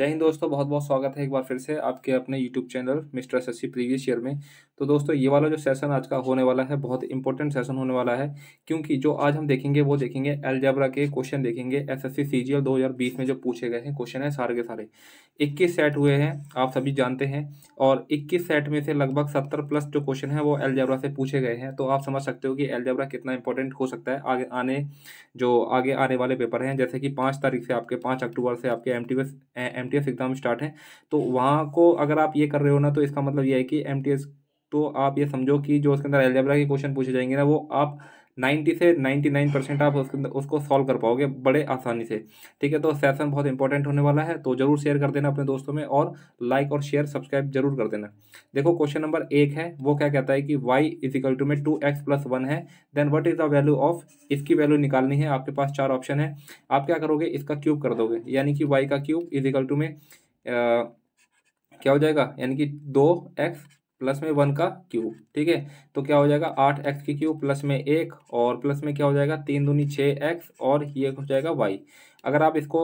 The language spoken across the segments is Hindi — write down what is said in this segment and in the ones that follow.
जय हिंद दोस्तों बहुत बहुत स्वागत है एक बार फिर से आपके अपने YouTube channel mister S S previous year में। तो दोस्तों, ये वाला जो सेशन आज का होने वाला है, बहुत इंपॉर्टेंट सेशन होने वाला है, क्योंकि जो आज हम देखेंगे, वो देखेंगे एलजेब्रा के क्वेश्चन देखेंगे एस एस सी में जो पूछे गए हैं क्वेश्चन है सारे के सारे। इक्कीस सेट हुए हैं, आप सभी जानते हैं, और इक्कीस सेट में से लगभग सत्तर प्लस जो क्वेश्चन है, वो एलजेब्रा से पूछे गए हैं। तो आप समझ सकते हो कि एलजेब्रा कितना इंपॉर्टेंट हो सकता है आगे आने, जो आगे आने वाले पेपर हैं, जैसे कि पाँच तारीख से आपके, पाँच अक्टूबर से आपके M T S M S exam start है तो वहाँ को अगर आप ये कर रहे हो ना तो इसका मतलब ये है कि एम टी एस तो आप ये समझो कि जो उसके अंदर एलजेब्रा के क्वेश्चन पूछे जाएँगे ना, वो आप नाइन्टी से नाइन्टी नाइन परसेंट आप उसके उसको सॉल्व कर पाओगे बड़े आसानी से। ठीक है तो सेशन बहुत इंपॉर्टेंट होने वाला है तो ज़रूर शेयर कर देना अपने दोस्तों में और लाइक और शेयर सब्सक्राइब ज़रूर कर देना। देखो क्वेश्चन नंबर एक है वो क्या कहता है कि वाई इज़ इक्वल टू में टू एक्स प्लस वन है then what is the value of इसकी वैल्यू निकालनी है आपके पास चार ऑप्शन है। आप क्या करोगे इसका क्यूब कर दोगे यानी कि वाई का क्यूब इज़ इक्वल टू में आ, क्या हो जाएगा यानी कि दो एक्स प्लस में वन का क्यूब, ठीक है? तो क्या हो जाएगा? आठ एक्स की क्यूब प्लस में एक और प्लस में क्या हो जाएगा? तीन दूनी छः एक्स और ये हो जाएगा वाई। अगर आप इसको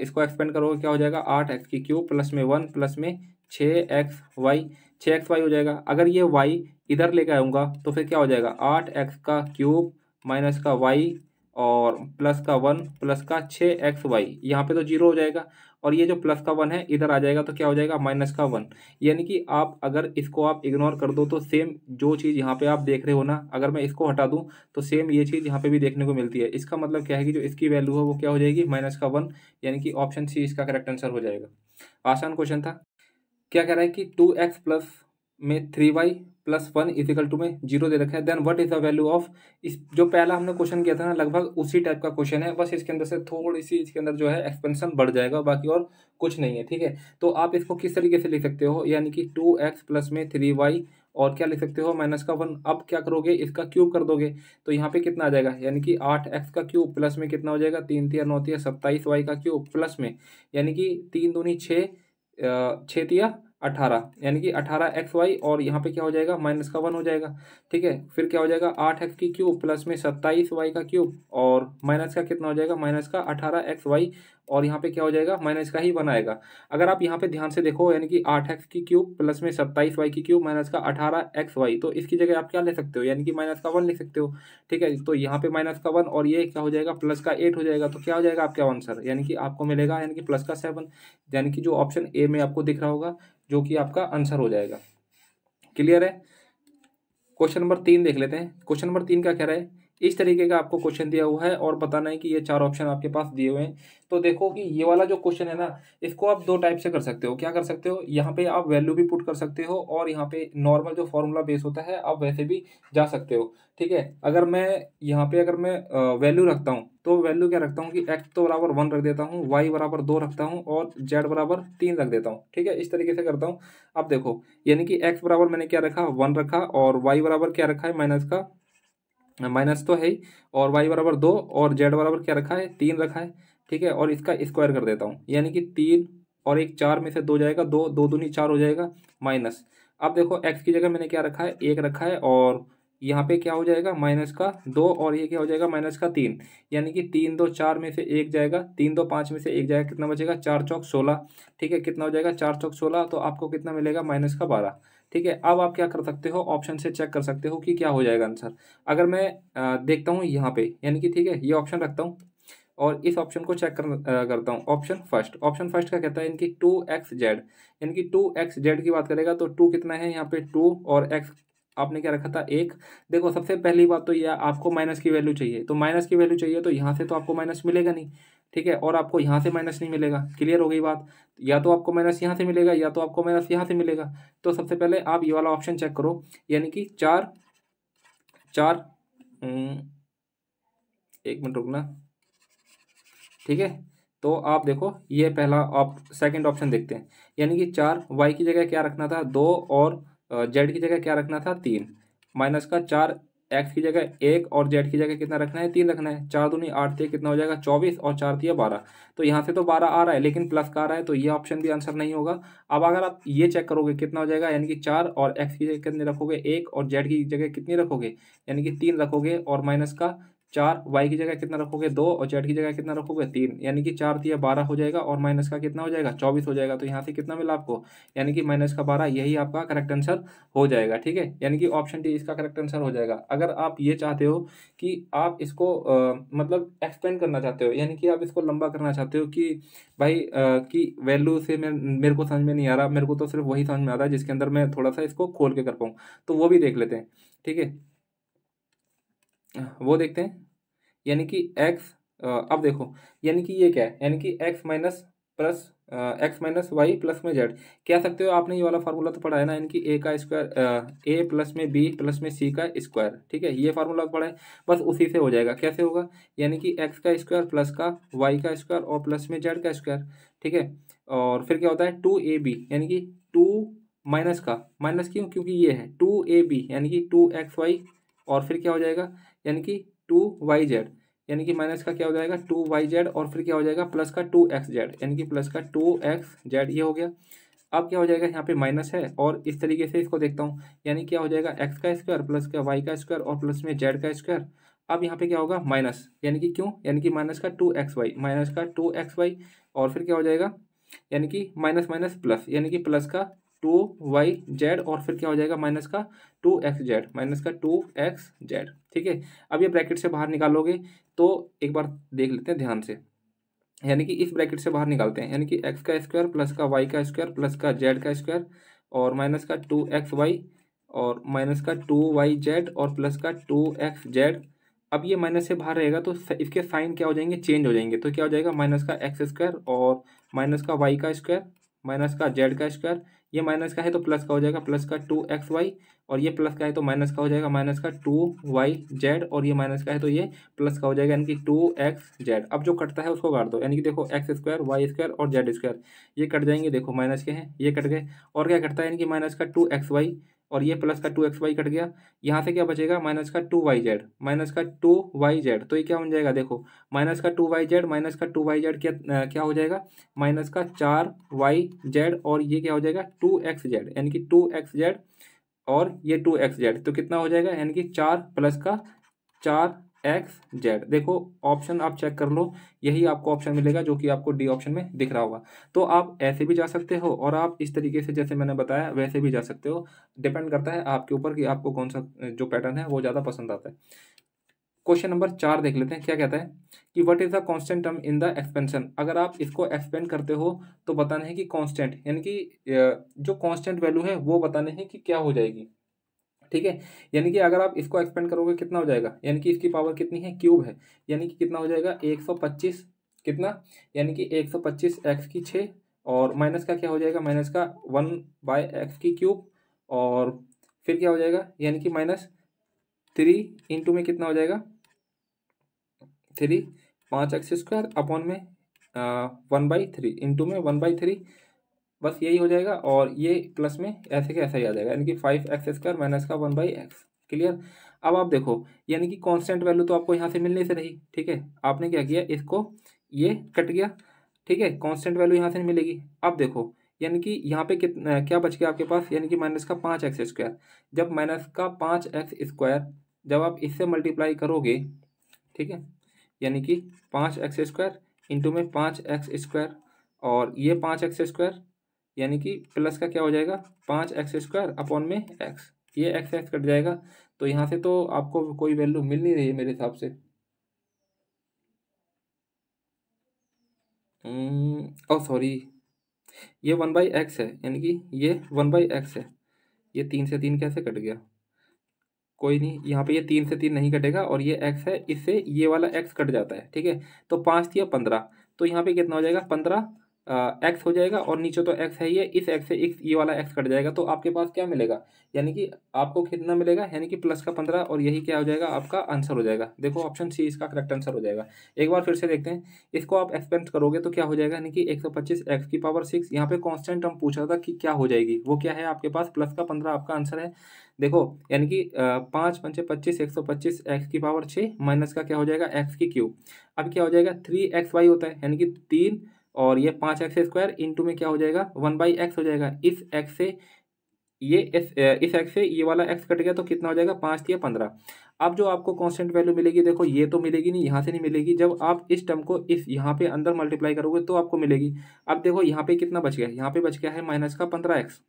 इसको एक्सपेंड करोगे, क्या हो जाएगा? आठ एक्स की क्यूब प्लस में वन प्लस में छः एक्स वाई, छः एक्स वाई हो जाएगा। अगर ये वाई इधर लेके आऊँगा तो फिर क्या हो जाएगा? आठ एक्स का क्यूब माइनस का वाई और प्लस का वन प्लस का छः एक्स वाई, यहाँ पे तो ज़ीरो हो जाएगा। और ये जो प्लस का वन है, इधर आ जाएगा तो क्या हो जाएगा? माइनस का वन। यानी कि आप अगर इसको आप इग्नोर कर दो तो सेम जो चीज़ यहाँ पे आप देख रहे हो ना, अगर मैं इसको हटा दूँ तो सेम ये चीज़ यहाँ पे भी देखने को मिलती है। इसका मतलब क्या है कि जो इसकी वैल्यू है वो क्या हो जाएगी? माइनस का वन, यानी कि ऑप्शन सी इसका करेक्ट आंसर हो जाएगा। आसान क्वेश्चन था। क्या कह रहा है कि टू एक्स प्लस में three Y plus one is equal to में ज़ीरो दे रखा है। Then what is the value of इस जो पहला हमने क्वेश्चन किया था ना, लगभग उसी टाइप का क्वेश्चन है। बस इसके अंदर से थोड़ी सी इसके अंदर जो है एक्सपेंशन बढ़ जाएगा, बाकी और कुछ नहीं है, ठीक है? तो आप इसको किस तरीके से लिख सकते हो? यानी कि टू एक्स प्लस में थ्री वाई और क्या लिख सकते हो? माइनस का वन अब क्या करोगे? इसका क्यूब कर दोगे। तो यहाँ पे कितना आ जाएगा? यानी कि आठ एक्स का क्यूब प्लस में कितना हो जाएगा? तीन तिया नौ तिया सत्ताईस वाई का क्यूब प्लस में। यानी कि तीन दूनी छः छः तिया अठारह, यानी कि अठारह एक्स वाई और यहाँ पे क्या हो जाएगा? माइनस का वन हो जाएगा। ठीक है? फिर क्या हो जाएगा? आठ एक्स की क्यूब प्लस में सत्ताईस वाई का क्यूब और माइनस का कितना हो जाएगा? माइनस का अठारह एक्स वाई और यहाँ पे क्या हो जाएगा? माइनस का ही बनाएगा अगर आप यहाँ पे ध्यान से देखो, यानी कि आठ एक्स की क्यूब प्लस में सत्ताईस वाई की क्यूब माइनस का अठारह एक्स वाई तो इसकी जगह आप क्या ले सकते हो? यानी कि माइनस का वन लिख सकते हो। ठीक है? तो यहाँ पे माइनस का वन और ये क्या हो जाएगा? प्लस का एट हो जाएगा। तो क्या हो जाएगा आपका आंसर यानी कि आपको मिलेगा, यानी कि प्लस का सेवन यानी कि जो ऑप्शन ए में आपको दिख रहा होगा जो कि आपका आंसर हो जाएगा। क्लियर है? क्वेश्चन नंबर तीन देख लेते हैं। क्वेश्चन नंबर तीन क्या कह रहा है? इस तरीके का आपको क्वेश्चन दिया हुआ है और बताना है कि ये चार ऑप्शन आपके पास दिए हुए हैं। तो देखो कि ये वाला जो क्वेश्चन है ना, इसको आप दो टाइप से कर सकते हो। क्या कर सकते हो? यहाँ पे आप वैल्यू भी पुट कर सकते हो और यहाँ पे नॉर्मल जो फॉर्मूला बेस होता है, आप वैसे भी जा सकते हो। ठीक है? अगर मैं यहाँ पे अगर मैं वैल्यू रखता हूँ तो वैल्यू क्या रखता हूँ कि एक्स तो बराबर वन रख देता हूँ वाई बराबर दो रखता हूँ और जेड बराबर तीन रख देता हूँ। ठीक है? इस तरीके से करता हूँ। अब देखो, यानी कि एक्स बराबर मैंने क्या रखा? वन रखा और वाई बराबर क्या रखा है? माइनस का माइनस तो है ही, और वाई बराबर दो, और जेड बराबर क्या रखा है? तीन रखा है, ठीक है? और इसका स्क्वायर कर देता हूँ। यानी कि तीन और एक चार में से दो जाएगा, दो दो दूनी चार हो जाएगा माइनस अब देखो एक्स की जगह मैंने क्या रखा है? एक रखा है, और यहाँ पे क्या हो जाएगा? माइनस का दो, और ये क्या हो जाएगा? माइनस का तीन। यानी कि तीन दो चार में से एक जाएगा, तीन दो पाँच में से एक जाएगा, कितना बचेगा? चार चौक सोलह, ठीक है? कितना हो जाएगा? चार चौक सोलह तो आपको कितना मिलेगा? माइनस का बारह। ठीक है? अब आप क्या कर सकते हो? ऑप्शन से चेक कर सकते हो कि क्या हो जाएगा आंसर अगर मैं देखता हूँ यहाँ पे, यानी कि ठीक है, ये ऑप्शन रखता हूँ और इस ऑप्शन को चेक कर करता हूँ। ऑप्शन फ़र्स्ट ऑप्शन फ़र्स्ट का कहता है? इनकी टू एक्स जेड यानी कि टू एक्स जेड की बात करेगा तो टू कितना है? यहाँ पे टू और एक्स आपने क्या रखा था? एक। देखो, सबसे पहली बात तो यह आपको माइनस की वैल्यू चाहिए। तो माइनस की वैल्यू चाहिए तो यहाँ से तो आपको माइनस मिलेगा नहीं। ठीक है? और आपको यहाँ से माइनस नहीं मिलेगा। क्लियर हो गई बात? या तो आपको माइनस यहाँ से मिलेगा या तो आपको माइनस यहाँ से मिलेगा। तो सबसे पहले आप ये वाला ऑप्शन चेक करो। यानी कि चार चार हम्म, एक मिनट रुकना। ठीक है? तो आप देखो ये पहला आप सेकंड ऑप्शन देखते हैं। यानी कि चार वाई की जगह क्या रखना था? दो और जेड की जगह क्या रखना था? तीन। माइनस का चार एक्स की जगह एक और जेड की जगह कितना रखना है? तीन रखना है। चार दूनी आठ थे कितना हो जाएगा? चौबीस और चार थी बारह। तो यहाँ से तो बारह आ रहा है, लेकिन प्लस का आ रहा है तो ये ऑप्शन भी आंसर नहीं होगा। अब अगर आप ये चेक करोगे, कितना हो जाएगा? यानी कि चार और एक्स की जगह कितने रखोगे? एक और जेड की जगह कितनी रखोगे? यानी कि तीन रखोगे और माइनस का चार वाई की जगह कितना रखोगे? दो और जेड की जगह कितना रखोगे? तीन। यानी कि चार दिया बारह हो जाएगा और माइनस का कितना हो जाएगा? चौबीस हो जाएगा। तो यहाँ से कितना मिला आपको? यानी कि माइनस का बारह यही आपका करेक्ट आंसर हो जाएगा ठीक है? यानी कि ऑप्शन डी इसका करेक्ट आंसर हो जाएगा। अगर आप ये चाहते हो कि आप इसको आ, मतलब एक्सपेंड करना चाहते हो यानी कि आप इसको लंबा करना चाहते हो कि भाई कि वैल्यू से मेरे को समझ में नहीं आ रहा मेरे को तो सिर्फ़ वही समझ में आ रहा है जिसके अंदर मैं थोड़ा सा इसको खोल के कर पाऊँ तो वो भी देख लेते हैं ठीक है? वो देखते हैं। यानी कि एक्स अब देखो, यानी कि ये क्या है? यानी कि X minus plus X minus Y plus में जेड कह सकते हो आपने ये वाला फार्मूला तो पढ़ा है ना, यानी कि ए का स्क्वायर ए प्लस में बी प्लस में सी का स्क्वायर ठीक है? ये फार्मूला पढ़ा है। बस उसी से हो जाएगा। कैसे होगा? यानी कि एक्स का स्क्वायर प्लस का वाई का स्क्वायर और प्लस में जेड का स्क्वायर ठीक है? और फिर क्या होता है? टू ए बी यानी कि टू माइनस का। माइनस क्यों? क्योंकि ये है। टू ए बी यानी कि टू एक्स वाई और फिर क्या हो जाएगा? यानी कि टू वाई जेड, यानी कि माइनस का क्या हो जाएगा? टू वाई जेड और फिर क्या हो जाएगा? प्लस का टू एक्स जेड, यानी कि प्लस का टू एक्स जेड, ये हो गया। अब क्या हो जाएगा? यहाँ पे माइनस है और इस तरीके से इसको देखता हूँ। यानी क्या हो जाएगा? एक्स का स्क्वायर प्लस का वाई का स्क्वायर और प्लस में जेड का स्क्वायर। अब यहाँ पे क्या होगा? माइनस, यानी कि क्यों? यानी कि माइनस का टू एक्स वाई, माइनस का टू एक्स वाई और फिर क्या हो जाएगा? यानी कि माइनस माइनस प्लस, यानी कि प्लस का टू वाई जेड और फिर क्या हो जाएगा माइनस का टू एक्स जेड, माइनस का टू एक्स जेड, ठीक है? अब ये ब्रैकेट से बाहर निकालोगे तो एक बार देख लेते हैं ध्यान से। यानी कि इस ब्रैकेट से बाहर निकालते हैं, यानी कि एक्स का स्क्वायर प्लस का वाई का स्क्वायर प्लस का जेड का स्क्वायर और माइनस का टू एक्स वाई और माइनस का टू वाई जेड और प्लस का टू एक्स जेड। अब ये माइनस से बाहर रहेगा तो इसके साइन क्या हो जाएँगे? चेंज हो जाएँगे। तो क्या हो जाएगा? माइनस का एक्स स्क्वायर और माइनस का वाई का स्क्वायर, माइनस का जेड का स्क्वायर ये माइनस का है तो प्लस का हो जाएगा प्लस का टू एक्स वाई, और ये प्लस का है तो माइनस का हो जाएगा माइनस का टू वाई जेड, और ये माइनस का है तो ये प्लस का हो जाएगा यानी कि टू एक्स जेड। अब जो कटता है उसको काट दो, यानी कि देखो एक्स स्क्वायर, वाई स्क्वायर और जेड स्क्वायर। ये कट जाएँगे, देखो माइनस के हैं, ये कट गए। और क्या कटता है यानी कि माइनस का टू एक्स वाई और ये प्लस का टू एक्स वाई कट गया। यहाँ से क्या बचेगा? माइनस का टू वाई जेड माइनस का टू वाई जेड तो ये क्या बन जाएगा? देखो माइनस का टू वाई जेड माइनस का टू वाई जेड क्या क्या हो जाएगा? माइनस का चार वाई जेड और ये क्या हो जाएगा? टू एक्स जेड यानी कि टू एक्स जेड और ये टू एक्स जेड तो कितना हो जाएगा? यानी कि चार प्लस का चार एक्स जेड। देखो, ऑप्शन आप चेक कर लो, यही आपको ऑप्शन मिलेगा जो कि आपको डी ऑप्शन में दिख रहा होगा। तो आप ऐसे भी जा सकते हो और आप इस तरीके से जैसे मैंने बताया, वैसे भी जा सकते हो। डिपेंड करता है आपके ऊपर कि आपको कौन सा, जो पैटर्न है वो ज़्यादा पसंद आता है। क्वेश्चन नंबर चार देख लेते हैं, क्या कहता है कि what is the constant term in the expansion अगर आप इसको एक्सपेंड करते हो तो बताना है कि कांस्टेंट यानी कि जो कांस्टेंट वैल्यू है, वो बताने हैं कि क्या हो जाएगी। ठीक है? यानी कि अगर आप इसको एक्सपेंड करोगे, कितना हो जाएगा? यानी कि इसकी पावर कितनी है? क्यूब है। यानी कि कितना हो जाएगा? एक सौ पच्चीस। कितना? यानी कि एक सौ पच्चीस एक्स की छः और माइनस का क्या हो जाएगा? माइनस का वन बाय एक्स की क्यूब और फिर क्या हो जाएगा? यानी कि माइनस थ्री इंटू में कितना हो जाएगा? थ्री पाँच एक्स स्क्वायर अपॉन में वन बाई थ्री इंटू में वन बाई थ्री बस यही हो जाएगा और ये प्लस में ऐसे के ऐसा ही आ जाएगा, यानी कि फाइव एक्स स्क्वायर माइनस का वन बाई एक्स क्लियर अब आप देखो, यानी कि कांस्टेंट वैल्यू तो आपको यहाँ से मिलने से रही, ठीक है? आपने क्या किया? इसको ये कट गया ठीक है? कांस्टेंट वैल्यू यहाँ से नहीं मिलेगी। अब देखो, यानी कि यहाँ पे कितना क्या बच गया आपके पास? यानी कि माइनस का पाँच एक्स स्क्वायर जब माइनस का पाँच एक्स स्क्वायर जब आप इससे मल्टीप्लाई करोगे, ठीक है? यानी कि पाँच एक्स स्क्वायर इंटू में पाँच एक्स स्क्वायर और ये पाँच एक्स स्क्वायर यानी कि प्लस का क्या हो जाएगा? पाँच एक्स स्क्वायर अपॉन में एक्स। ये एक्स एक्स कट जाएगा। तो यहाँ से तो आपको कोई वैल्यू मिल नहीं रही है मेरे हिसाब से। Oh hmm, sorry. ये वन बाई एक्स है यानी कि ये वन बाई एक्स है। ये तीन से तीन कैसे कट गया? कोई नहीं यहाँ पे ये तीन से तीन नहीं कटेगा और ये एक्स है इससे ये वाला एक्स कट जाता है ठीक है? तो पाँच दिया पंद्रह। तो यहाँ पे कितना हो जाएगा? पंद्रह एक्स हो जाएगा और नीचे तो एक्स है ये इस एक्स से एक्स ये वाला एक्स कट जाएगा तो आपके पास क्या मिलेगा? यानी कि आपको कितना मिलेगा? यानी कि प्लस का पंद्रह और यही क्या हो जाएगा? आपका आंसर हो जाएगा। देखो ऑप्शन सी इसका करेक्ट आंसर हो जाएगा। एक बार फिर से देखते हैं। इसको आप एक्सपेंड करोगे तो क्या हो जाएगा? यानी कि एक सौ पच्चीस एक्स की पावर सिक्स यहाँ पे कॉन्स्टेंट टर्म पूछा था कि क्या हो जाएगी? वो क्या है आपके पास? प्लस का पंद्रह आपका आंसर है। देखो, यानी कि पाँच पंचे पच्चीस, एक सौ पच्चीस एक्स की पावर छः माइनस का क्या हो जाएगा? एक्स की क्यूब अब क्या हो जाएगा? थ्री एक्स वाई होता है। यानी कि तीन और ये पाँच एक्स स्क्वायर इंटू में क्या हो जाएगा? वन बाई एक्स हो जाएगा। इस एक्स से ये इस इस एक्स से ये वाला एक्स कट गया तो कितना हो जाएगा? पाँच या पंद्रह। अब जो आपको कांस्टेंट वैल्यू मिलेगी, देखो, ये तो मिलेगी नहीं, यहाँ से नहीं मिलेगी। जब आप इस टर्म को इस, यहाँ पे अंदर मल्टीप्लाई करोगे तो आपको मिलेगी। अब देखो, यहाँ पे कितना बच गया? यहाँ पे बच गया है माइनस का पंद्रह एक्स।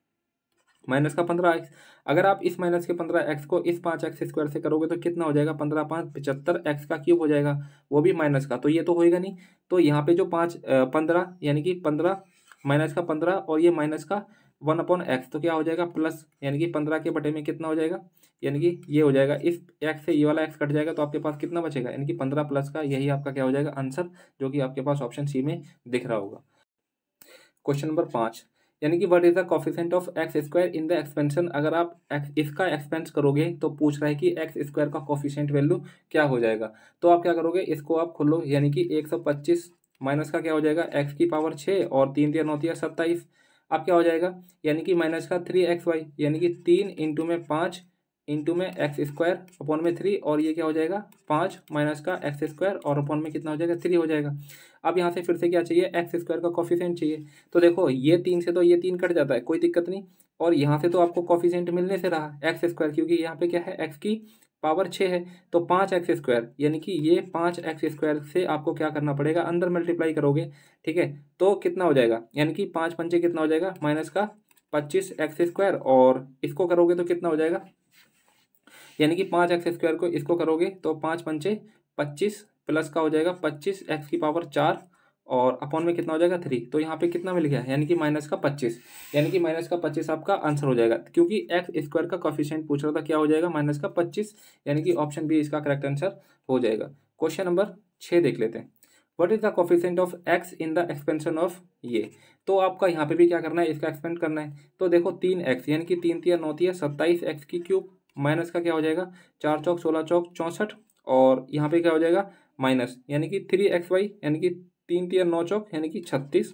माइनस का पंद्रह एक्स, अगर आप इस माइनस के पंद्रह एक्स को इस पाँच एक्स स्क्वायर से करोगे तो कितना हो जाएगा? पंद्रह पाँच, पचहत्तर एक्स का क्यूब हो जाएगा, वो भी माइनस का। तो ये तो होएगा नहीं। तो यहाँ पे जो पाँच पंद्रह, यानी कि पंद्रह, माइनस का पंद्रह और ये माइनस का वन अपॉन एक्स तो क्या हो जाएगा? प्लस, यानी कि पंद्रह के बटे में कितना हो जाएगा? यानी कि ये हो जाएगा। इस एक्स से ये वाला एक्स कट जाएगा तो आपके पास कितना बचेगा? यानी कि पंद्रह प्लस का, यही आपका क्या हो जाएगा? आंसर, जो कि आपके पास ऑप्शन सी में दिख रहा होगा। क्वेश्चन नंबर पाँच। यानी कि what is the coefficient of X square in the expansion अगर आप इसका एक्सपेंस करोगे तो पूछ रहा है कि एक्स स्क्वायर का कॉफिशेंट वैल्यू क्या हो जाएगा? तो आप क्या करोगे? इसको आप खोलो, यानी कि एक सौ पच्चीस माइनस का क्या हो जाएगा? एक्स की पावर छः और तीन तीन नौ सत्ताईस। अब क्या हो जाएगा? यानी कि माइनस का थ्री एक्स वाई यानी कि तीन इंटू में पाँच इंटू में एक्स स्क्वायर अपॉन में थ्री और ये क्या हो जाएगा? पाँच माइनस का एक्स स्क्वायर और अपॉन में कितना हो जाएगा? थ्री हो जाएगा। अब यहाँ से फिर से क्या चाहिए? एक्स स्क्वायर का कॉफिशेंट चाहिए। तो देखो, ये तीन से तो ये तीन कट जाता है, कोई दिक्कत नहीं। और यहाँ से तो आपको कॉफिशेंट मिलने से रहा एक्स स्क्वायर क्योंकि यहाँ पे क्या है? एक्स की पावर छः है। तो पाँच एक्स स्क्वायर यानी कि ये पाँच एक्स स्क्वायर से आपको क्या करना पड़ेगा? अंदर मल्टीप्लाई करोगे, ठीक है? तो कितना हो जाएगा? यानी कि पाँच पंचे कितना हो जाएगा? माइनस का पच्चीस एक्स स्क्वायर और इसको करोगे तो कितना हो जाएगा? यानी कि पाँच एक्स स्क्वायर को इसको करोगे तो पाँच पंचे पच्चीस प्लस का हो जाएगा पच्चीस एक्स की पावर चार और अपॉन में कितना हो जाएगा थ्री। तो यहाँ पे कितना मिल गया? यानी कि माइनस का पच्चीस। यानी कि माइनस का पच्चीस आपका आंसर हो जाएगा। क्योंकि एक्स स्क्वायर का कॉफिशियंट पूछ रहा था, क्या हो जाएगा? माइनस का पच्चीस। यानी कि ऑप्शन बी इसका करेक्ट आंसर हो जाएगा। क्वेश्चन नंबर छः देख लेते हैं। What is the coefficient of X in the expansion of ये? तो आपका यहाँ पे भी क्या करना है? इसका एक्सपेंड करना है। तो देखो, तीन एक्स यानी कि तीन तीन नौ तिया सत्ताईस एक्स की क्यूब माइनस का क्या हो जाएगा? चार चौक सोलह चौक चौंसठ और यहाँ पे क्या हो जाएगा? माइनस, यानी कि थ्री एक्स वाई यानी कि तीन तीन नौ चौक, यानी कि छत्तीस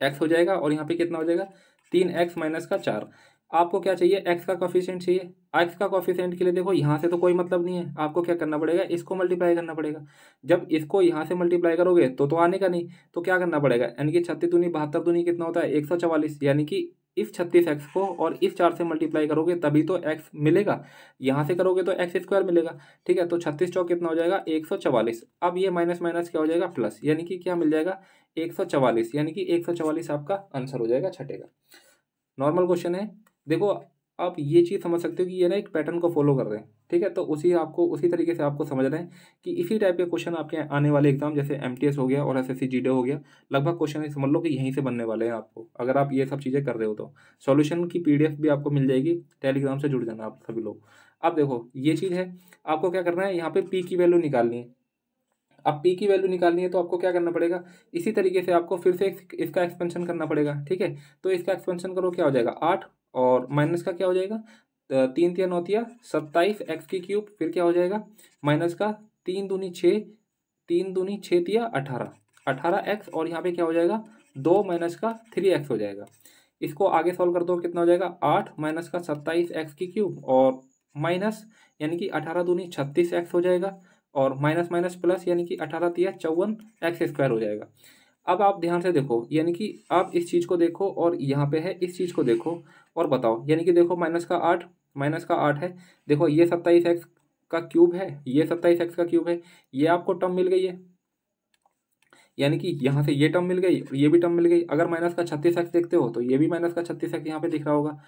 एक्स हो जाएगा और यहाँ पे कितना हो जाएगा? तीन एक्स माइनस का चार। आपको क्या चाहिए? एक्स का कॉफिशेंट चाहिए। एक्स का कॉफिशेंट के लिए देखो, यहाँ से तो कोई मतलब नहीं है। आपको क्या करना पड़ेगा? इसको मल्टीप्लाई करना पड़ेगा। जब इसको यहाँ से मल्टीप्लाई करोगे तो तो आने का नहीं। तो क्या करना पड़ेगा? यानी कि छत्तीस दूनी बहत्तर दूनी कितना होता है? एक सौ चवालीस, यानी कि इस छत्तीस एक्स को और इस चार से मल्टीप्लाई करोगे, तभी तो एक्स मिलेगा। यहाँ से करोगे तो एक्स स्क्वायर मिलेगा। ठीक है तो छत्तीस चौक कितना हो जाएगा? एक सौ चवालीस। अब ये माइनस माइनस क्या हो जाएगा? प्लस यानी कि क्या मिल जाएगा? एक सौ चवालीस। यानी कि एक सौ चवालीस आपका आंसर हो जाएगा छठे का नॉर्मल क्वेश्चन है। देखो, आप ये चीज़ समझ सकते हो कि ये ना एक पैटर्न को फॉलो कर रहे हैं। ठीक है तो उसी आपको, उसी तरीके से आपको समझ रहे हैं कि इसी टाइप के क्वेश्चन आपके आने वाले एग्ज़ाम जैसे एमटीएस हो गया और एस एस हो गया, लगभग क्वेश्चन समझ लो कि यहीं से बनने वाले हैं आपको। अगर आप ये सब चीज़ें कर रहे हो तो। सॉल्यूशन की पीडीएफ भी आपको मिल जाएगी टेलीग्राम से जुड़ जाना आप सभी लोग। अब देखो, ये चीज़ है, आपको क्या करना है, यहाँ पे पी की वैल्यू निकालनी है। अब पी की वैल्यू निकालनी है तो आपको क्या करना पड़ेगा, इसी तरीके से आपको फिर से इसका एक्सपेंशन करना पड़ेगा, ठीक है? तो इसका एक्सपेंशन करो, क्या हो जाएगा? आठ और माइनस का क्या हो जाएगा? तीन तिया नौ तिया सत्ताईस एक्स की क्यूब फिर क्या हो जाएगा? माइनस का तीन दूनी छः, तीन दूनी छः तिया अठारह। अठारह एक्स और यहाँ पे क्या हो जाएगा? दो माइनस का थ्री एक्स हो जाएगा। इसको आगे सॉल्व कर दो, कितना हो जाएगा? आठ माइनस का सत्ताईस एक्स की क्यूब और माइनस यानी कि अठारह दूनी छत्तीस एक्स हो जाएगा और माइनस माइनस प्लस यानी कि अठारह तिया चौवन एक्स स्क्वायर हो जाएगा। अब आप ध्यान से देखो, यानी कि आप इस चीज़ को देखो और यहाँ पे है, इस चीज़ को देखो। और बताओ, यानी कि देखो माइनस का आठ माइनस का आठ है। देखो, ये सत्ताईस एक्स का क्यूब है, ये सत्ताईस एक्स का क्यूब है, ये आपको टर्म मिल गई है। यानी कि यहाँ से ये टर्म मिल गई, ये भी टर्म मिल गई। अगर माइनस का छत्तीस एक्स देखते हो तो ये भी माइनस का छत्तीस एक्स यहाँ पे दिख रहा होगा।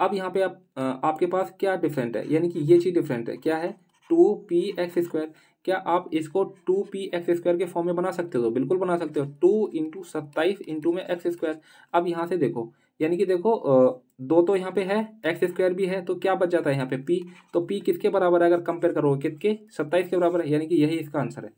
अब यहाँ पे आप आपके पास क्या डिफरेंट है? यानी कि ये चीज़ डिफरेंट है। क्या है? टू पी एक्स स्क्वायर क्या आप इसको टू पी एक्स स्क्वायर के फॉर्म में बना सकते हो? बिल्कुल बना सकते हो। टू इंटू सत्ताईस इंटू में एक्स स्क्वायर अब यहाँ से देखो यानी कि देखो दो तो यहाँ पे है एक्स स्क्वायर भी है तो क्या बच जाता है यहाँ पे पी तो पी किसके बराबर है? अगर कंपेयर करोगे किसके सत्ताईस के बराबर है, यानी कि यही इसका आंसर है।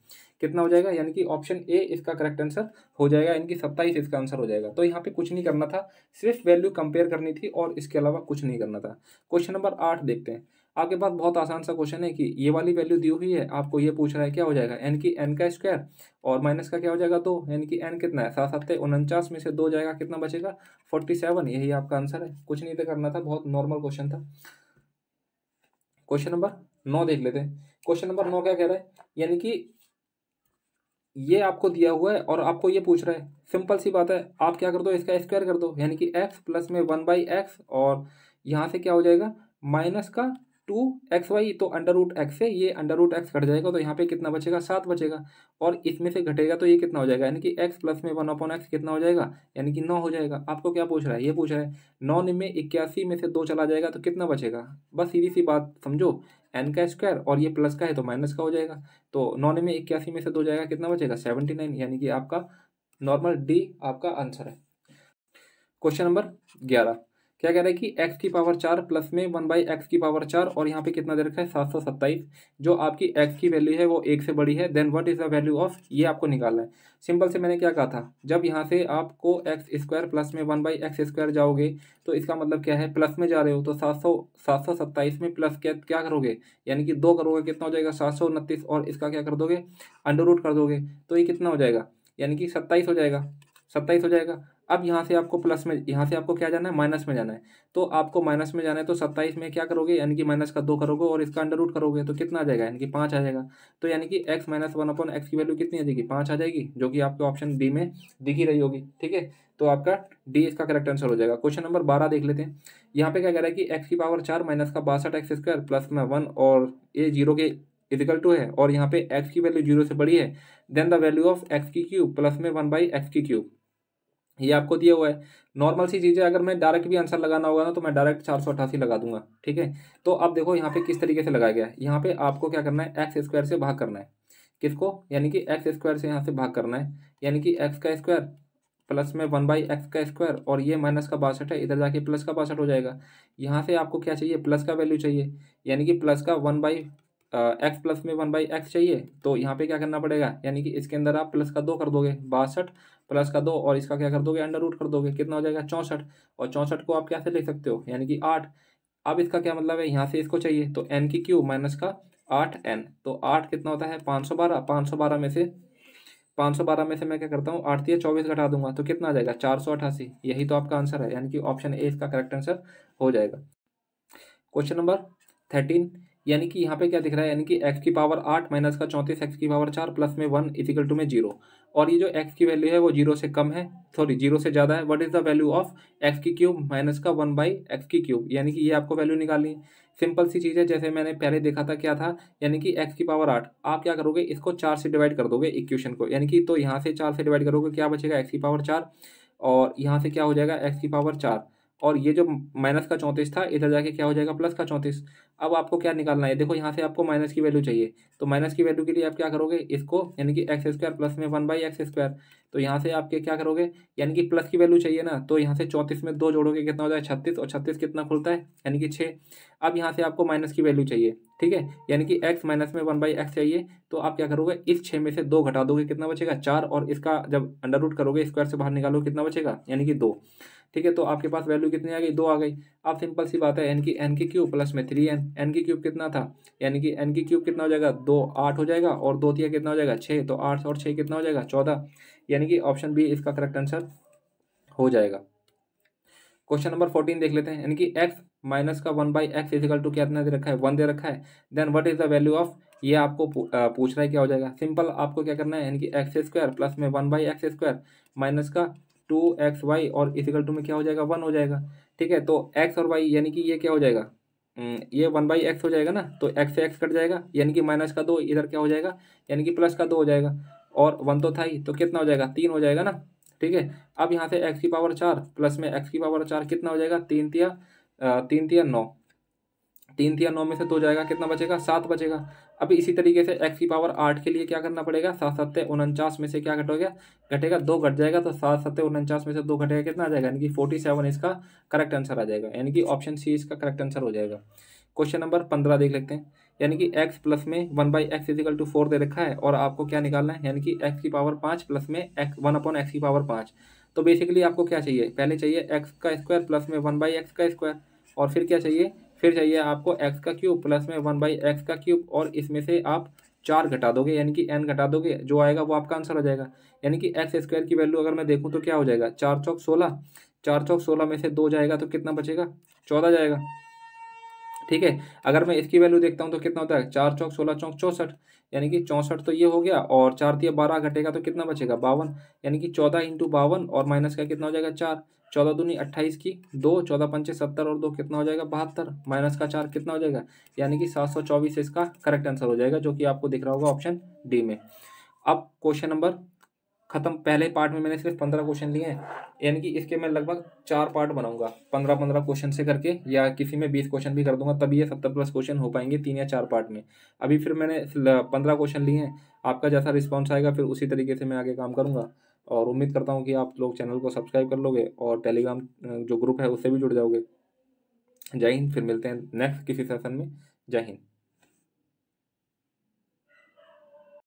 कितना हो जाएगा? यानी कि ऑप्शन ए इसका करेक्ट आंसर हो जाएगा, यानी कि सत्ताईस इसका आंसर हो जाएगा। तो यहाँ पे कुछ नहीं करना था, सिर्फ़ वैल्यू कंपेयर करनी थी और इसके अलावा कुछ नहीं करना था। क्वेश्चन नंबर आठ देखते हैं। आपके पास बहुत आसान सा क्वेश्चन है कि ये वाली वैल्यू दी हुई है, आपको ये पूछ रहा है, क्या हो जाएगा? एन की एन का स्क्वायर और माइनस का क्या हो जाएगा? दो। यानी कि एन कितना है? सात सत्ते उनचास में से दो जाएगा, कितना बचेगा? फोर्टी सेवन यही आपका आंसर है। कुछ नहीं तो करना था, बहुत नॉर्मल क्वेश्चन था। क्वेश्चन नंबर नौ देख लेते हैं। क्वेश्चन नंबर नौ क्या कह रहा है? यानी कि ये आपको दिया हुआ है और आपको ये पूछ रहा है। सिंपल सी बात है, आप क्या कर दो? इसका स्क्वायर कर दो। यानी कि एक्स प्लस में वन बाई एक्स और यहाँ से क्या हो जाएगा? माइनस का टू एक्स वाई तो अंडर रूट एक्स से ये अंडर रूट एक्स घट जाएगा तो यहाँ पे कितना बचेगा? सात बचेगा। और इसमें से घटेगा तो ये कितना हो जाएगा? यानी कि एक्स प्लस में वन अपॉन एक्स कितना हो जाएगा? यानी कि नौ हो जाएगा। आपको क्या पूछ रहा है? ये पूछ रहा है, नौ में इक्यासी में से दो चला जाएगा तो कितना बचेगा? बस सीधी सी बात समझो एन का स्क्वायर और ये प्लस का है तो माइनस का हो जाएगा। तो नौ में इक्यासी में से दो जाएगा, कितना बचेगा? सेवेंटी नाइन यानी कि आपका नॉर्मल डी आपका आंसर है। क्वेश्चन नंबर ग्यारह। क्या कह रहा है कि x की पावर चार प्लस में वन बाई एक्स की पावर चार, और यहाँ पे कितना दे रखा है? सात सौ सत्ताईस। जो आपकी x की वैल्यू है वो एक से बड़ी है then what is the value of ये आपको निकालना है। सिंपल से मैंने क्या कहा था? जब यहाँ से आपको एक्स स्क्वायर प्लस में वन बाई एक्स स्क्वायर जाओगे तो इसका मतलब क्या है? प्लस में जा रहे हो तो सात सौ सात सौ सत्ताईस में प्लस क्या क्या करोगे? यानी कि दो करोगे कितना हो जाएगा? सात सौ उनतीस, और इसका क्या कर दोगे? अंडर रूट कर दोगे। तो ये कितना हो जाएगा? यानी कि सत्ताईस हो जाएगा। सत्ताईस हो जाएगा। अब यहाँ से आपको प्लस में, यहाँ से आपको क्या जाना है? माइनस में जाना है। तो आपको माइनस में जाना है तो सत्ताईस में क्या करोगे? यानी कि माइनस का दो करोगे और इसका अंडर रूट करोगे तो कितना आ जाएगा? यानी कि पाँच आ जाएगा। तो यानी कि X minus one upon X की वैल्यू कितनी आ जाएगी? पाँच आ जाएगी, जो कि आपके ऑप्शन डी में दिख ही रही होगी। ठीक है? तो आपका डी इसका करेक्ट आंसर हो जाएगा। क्वेश्चन नंबर बारह देख लेते हैं। यहाँ पे क्या कह रहा है कि एक्स की पावर चार माइनस का बासठ एक्स स्क्वायर प्लस में वन और ए ज़ीरो के इजिकल टू है और यहाँ पे एक्स की वैल्यू ज़ीरो से बड़ी है। Then the value of X की क्यूब प्लस में वन बाई एक्स की क्यूब। ये आपको दिया हुआ है। नॉर्मल सी चीज़ें अगर मैं डायरेक्ट भी आंसर लगाना होगा ना तो मैं डायरेक्ट चार सौ अठासी लगा दूँगा, ठीक है? तो अब देखो यहाँ पे किस तरीके से लगाया गया है। यहाँ पे आपको क्या करना है एक्स स्क्वायर से भाग करना है। किसको? यानी कि एक्स स्क्वायर से यहाँ से भाग करना है। यानी कि एक्स का स्क्वायर प्लस में वन बाई एक्स का स्क्वायर और ये माइनस का बासठ है, इधर जाके प्लस का बासठ हो जाएगा। यहाँ से आपको क्या चाहिए? प्लस का वैल्यू चाहिए। यानी कि प्लस का वन बाई एक्स प्लस में वन बाई एक्स चाहिए तो यहाँ पे क्या करना पड़ेगा? यानी कि इसके अंदर आप प्लस का दो कर दोगे, बासठ प्लस का दो, और इसका क्या कर दोगे? अंडर रूट कर दोगे। कितना हो जाएगा? चौंसठ। और चौंसठ को आप कैसे लिख सकते हो? यानी कि आठ। अब इसका क्या मतलब है? यहाँ से इसको चाहिए तो एन की क्यू माइनस का आठ एन तो आठ कितना होता है? पाँच सौ बारह। पाँच सौ बारह में से, पाँच सौ बारह में से मैं क्या करता हूँ? आठ दिया चौबीस घटा दूँगा तो कितना आ जाएगा? चार सौ अठासी। यही तो आपका आंसर है। यानी कि ऑप्शन ए इसका करेक्ट आंसर हो जाएगा। क्वेश्चन नंबर थर्टीन यानी कि यहाँ पे क्या दिख रहा है? यानी कि एक्स की पावर आठ माइनस का चौंतीस एक्स की पावर चार प्लस में वन इजिकल टू में ज़ीरो और ये जो एक्स की वैल्यू है, वो ज़ीरो से कम है. सॉरी ज़ीरो से ज़्यादा है. What is the value of X की क्यूब माइनस का वन बाई एक्स की क्यूब यानी कि ये आपको वैल्यू निकालनी है. सिंपल सी चीज़ है, जैसे मैंने पहले देखा था क्या था? यानी कि एक्स की पावर आठ. आप क्या करोगे? इसको चार से डिवाइड कर दोगे इक्वेशन को. यानी कि तो यहाँ से चार से डिवाइड करोगे, क्या बचेगा? एक्स की पावर चार. और यहाँ से क्या हो जाएगा? एक्स की पावर चार. और ये जो माइनस का चौंतीस था, इधर जाके क्या हो जाएगा? प्लस का चौंतीस। अब आपको क्या निकालना है? देखो, यहाँ से आपको माइनस की वैल्यू चाहिए। तो माइनस की वैल्यू के लिए आप क्या करोगे? इसको, यानी कि एक्स स्क्वायर प्लस में वन बाई एक्स स्क्वायर तो यहाँ से आपके क्या करोगे? यानी कि प्लस की वैल्यू चाहिए ना? तो यहाँ से चौंतीस में दो जोड़ोगे, कितना हो जाए? छत्तीस। और छत्तीस कितना खुलता है? यानी कि छः। अब यहाँ से आपको माइनस की वैल्यू चाहिए, ठीक है? यानी कि एक्स माइनस में वन बाई एक्स चाहिए। तो आप क्या करोगे? इस छः में से दो घटा दोगे, कितना बचेगा? चार। और इसका जब अंडर रूट करोगे स्क्वायर से बाहर निकालोगे, कितना बचेगा? यानी कि दो। ठीक है? तो आपके पास वैल्यू कितनी आ गई? दो आ गई। अब सिंपल सी बात है एन की एन की क्यूब प्लस में थ्री एन एन की क्यूब कितना था? यानी कि एन की क्यूब कितना हो जाएगा? दो, आठ हो जाएगा और दो तिया कितना हो जाएगा? छः तो आठ और छः कितना हो जाएगा? चौदह। यानी कि ऑप्शन बी इसका करेक्ट आंसर हो जाएगा। क्वेश्चन नंबर फोर्टीन देख लेते हैं। यानी कि एक्स माइनस का one by X is equal to कितना दे रखा है? वन दे रखा है। Then what is the value of ये आपको पूछ रहा है क्या हो जाएगा? सिंपल आपको क्या करना है? यानी कि एक्स स्क्वायर प्लस में one by X square minus का टू एक्स वाई और इजिकल टू में क्या हो जाएगा? वन हो जाएगा। ठीक है तो एक्स और वाई यानी कि ये क्या हो जाएगा? ये वन बाई एक्स हो जाएगा ना? तो एक्स से एक्स कट जाएगा, यानी कि माइनस का दो, इधर क्या हो जाएगा? यानी कि प्लस का दो हो जाएगा। और वन तो था ही तो कितना हो जाएगा? तीन हो जाएगा ना? ठीक है, अब यहाँ से एक्स की पावर चार, प्लस में एक्स की पावर चार कितना हो जाएगा? तीन तिया तीन तिया नौ। तीन तिया नौ में से दो जाएगा, कितना बचेगा? सात बचेगा। अभी इसी तरीके से एक्स की पावर आठ के लिए क्या करना पड़ेगा? सात सत्ते उनचास में से क्या घटोगे? घटेगा दो घट जाएगा तो सात सत्ते उनचास में से दो घटेगा कितना आ जाएगा? यानी कि फोर्टी सेवन इसका करेक्ट आंसर आ जाएगा। यानी कि ऑप्शन सी इसका करेक्ट आंसर हो जाएगा। क्वेश्चन नंबर पंद्रह देख लेते हैं। यानी कि एक्स प्लस में one by X is equal to four दे रखा है और आपको क्या निकालना है? यानी कि एक्स की पावर पाँच प्लस में एक्स वन अपॉन एक्स की पावर पाँच। तो बेसिकली आपको क्या चाहिए? पहले चाहिए एक्स का स्क्वायर प्लस में वन बाई एक्स का स्क्वायर और फिर क्या चाहिए? फिर चाहिए आपको एक्स का क्यूब प्लस में वन बाई एक्स का क्यूब और इसमें से आप चार घटा दोगे, यानी कि एन घटा दोगे, जो आएगा वो आपका आंसर हो जाएगा। यानी कि एक्स स्क्वायर की वैल्यू अगर मैं देखूँ तो क्या हो जाएगा? चार चौक सोलह। चार चौक सोलह में से दो जाएगा तो कितना बचेगा? चौदह जाएगा। ठीक है? अगर मैं इसकी वैल्यू देखता हूँ तो कितना होता है? चार चौक सोलह चौक चौंसठ। यानी कि चौंसठ तो ये हो गया और चार दिया बारह घटेगा तो कितना बचेगा? बावन। यानी कि चौदह इंटू बावन और माइनस का कितना हो जाएगा? चार। चौदह दूनी अट्ठाईस की, दो, चौदह पंचे सत्तर और दो कितना हो जाएगा? बहत्तर। माइनस का चार कितना हो जाएगा? यानी कि सात सौ चौबीस इसका करेक्ट आंसर हो जाएगा, जो कि आपको दिख रहा होगा ऑप्शन डी में। अब क्वेश्चन नंबर खत्म। पहले पार्ट में मैंने सिर्फ़ पंद्रह क्वेश्चन लिए हैं। यानी कि इसके मैं लगभग चार पार्ट बनाऊँगा। पंद्रह पंद्रह क्वेश्चन से करके या किसी में बीस क्वेश्चन भी कर दूँगा, तभी ये सत्तर प्लस क्वेश्चन हो पाएँगे तीन या चार पार्ट में। अभी फिर मैंने पंद्रह क्वेश्चन लिए हैं। आपका जैसा रिस्पॉन्स आएगा, फिर उसी तरीके से मैं आगे काम करूँगा। और उम्मीद करता हूँ कि आप लोग चैनल को सब्सक्राइब कर लोगे और टेलीग्राम जो ग्रुप है उससे भी जुड़ जाओगे। जय हिंद, फिर मिलते हैं नेक्स्ट किसी सेशन में। जय हिंद।